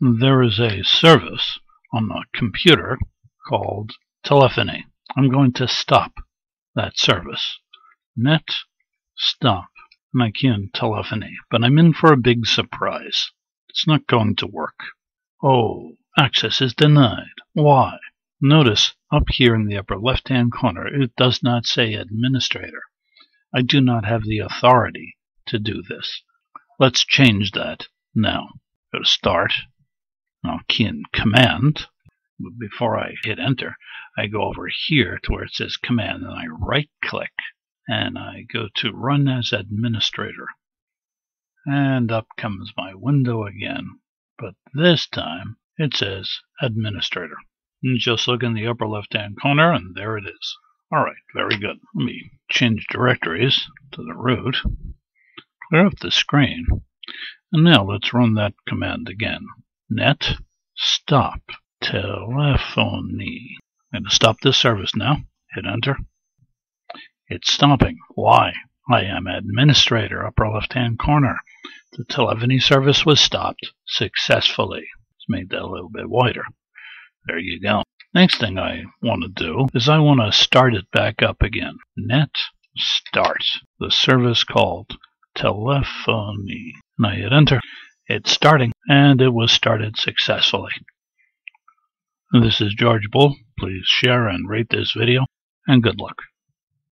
there is a service on the computer called telephony. I'm going to stop that service. Net stop my key telephony, but I'm in for a big surprise. It's not going to work. Oh, access is denied. Why? Notice up here in the upper left-hand corner, it does not say administrator. I do not have the authority to do this. Let's change that now. Go to start. I'll key in command. Before I hit enter, I go over here to where it says command and I right click and I go to run as administrator. And up comes my window again. But this time it says administrator. And just look in the upper left hand corner and there it is. Alright, very good. Let me change directories to the root. Clear up the screen. And now let's run that command again. Net stop telephony. I'm going to stop this service now. Hit enter. It's stopping. Why? I am administrator, upper left hand corner. The telephony service was stopped successfully. Let's make that a little bit wider. There you go. Next thing I want to do is I want to start it back up again. Net start. The service called telephony. And I hit enter. It's starting, and it was started successfully. This is George Boole. Please share and rate this video, and good luck.